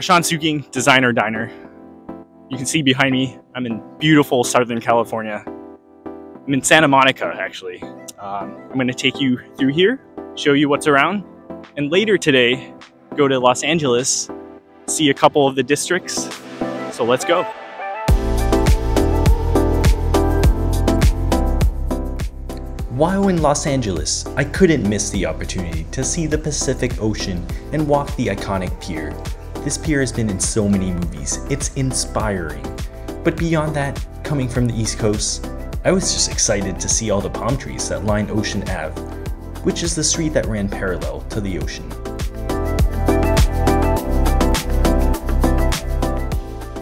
Sean Suking Designer Diner. You can see behind me, I'm in beautiful Southern California. I'm in Santa Monica, actually. Um, I'm gonna take you through here, show you what's around, and later today, go to Los Angeles, see a couple of the districts. So let's go. While in Los Angeles, I couldn't miss the opportunity to see the Pacific Ocean and walk the iconic pier. This pier has been in so many movies, it's inspiring. But beyond that, coming from the East Coast, I was just excited to see all the palm trees that line Ocean Ave, which is the street that ran parallel to the ocean.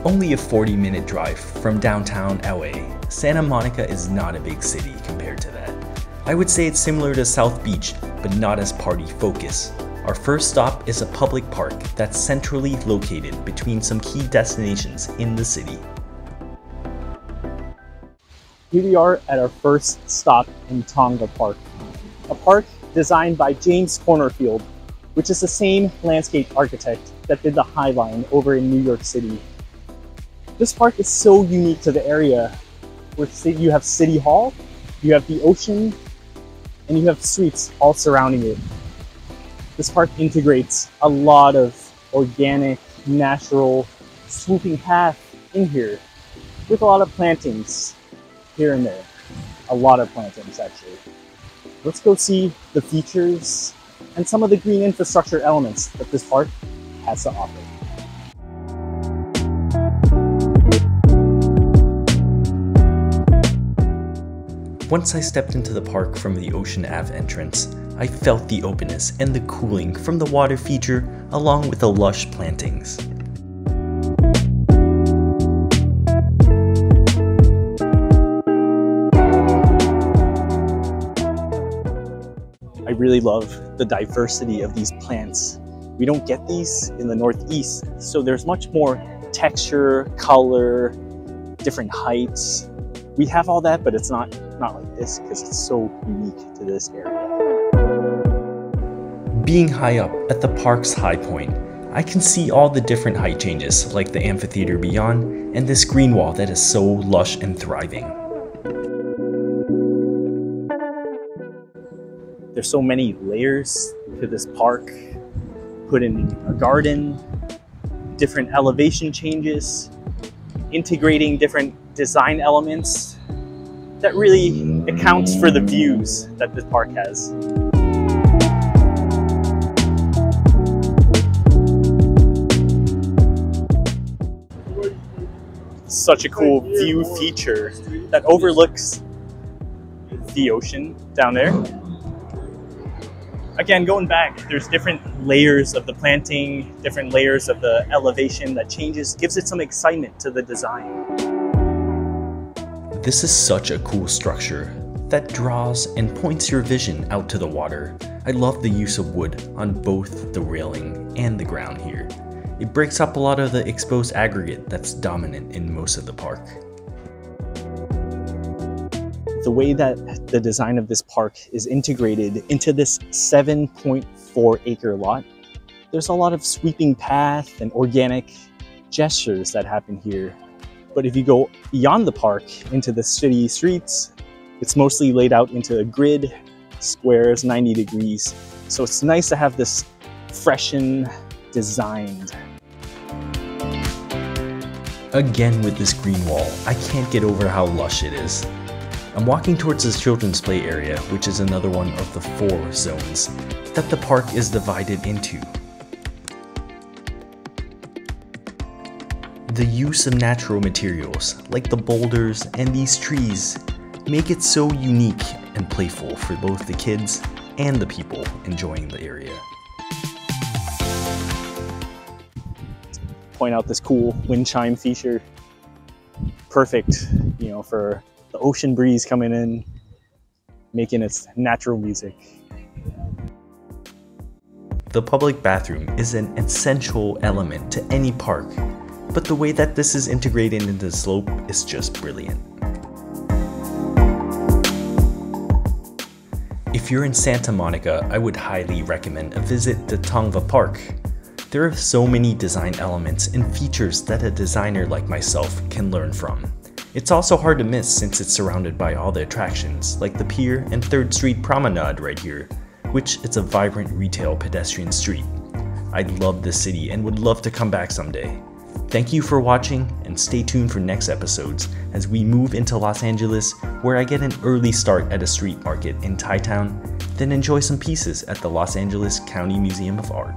Only a 40 minute drive from downtown LA, Santa Monica is not a big city compared to that. I would say it's similar to South Beach, but not as party focused. Our first stop is a public park that's centrally located between some key destinations in the city. Here we are at our first stop in Tongva Park, a park designed by James Corner Field, which is the same landscape architect that did the High Line over in New York City. This park is so unique to the area where you have City Hall, you have the ocean, and you have suites all surrounding it. This park integrates a lot of organic, natural, swooping path in here with a lot of plantings here and there. A lot of plantings, actually. Let's go see the features and some of the green infrastructure elements that this park has to offer. Once I stepped into the park from the Ocean Ave entrance, I felt the openness and the cooling from the water feature along with the lush plantings. I really love the diversity of these plants. We don't get these in the Northeast, so there's much more texture, color, different heights. We have all that, but it's not, not like this because it's so unique to this area. Being high up at the park's high point, I can see all the different height changes like the amphitheater beyond and this green wall that is so lush and thriving. There's so many layers to this park. Put in a garden, different elevation changes, integrating different design elements that really accounts for the views that this park has. Such a cool view feature that overlooks the ocean down there again, going back, there's different layers of the planting, different layers of the elevation that changes, gives it some excitement to the design. This is such a cool structure that draws and points your vision out to the water. I love the use of wood on both the railing and the ground here. It breaks up a lot of the exposed aggregate that's dominant in most of the park the way that the design of this park is integrated into this 7.4 acre lot, there's a lot of sweeping path and organic gestures that happen here. But if you go beyond the park into the city streets, it's mostly laid out into a grid, squares, 90 degrees. So it's nice to have this freshen designed. Again with this green wall, I can't get over how lush it is. I'm walking towards the children's play area, which is another one of the four zones that the park is divided into. The use of natural materials, like the boulders and these trees, make it so unique and playful for both the kids and the people enjoying the area. Point out this cool wind chime feature. Perfect, you know, for the ocean breeze coming in, making its natural music. The public bathroom is an essential element to any park. But the way that this is integrated into the slope is just brilliant. If you're in Santa Monica, I would highly recommend a visit to Tongva Park. There are so many design elements and features that a designer like myself can learn from. It's also hard to miss since it's surrounded by all the attractions, like the pier and 3rd Street Promenade right here, which it's a vibrant retail pedestrian street. I love this city and would love to come back someday. Thank you for watching and stay tuned for next episodes as we move into Los Angeles where I get an early start at a street market in Thai Town, then enjoy some pieces at the Los Angeles County Museum of Art.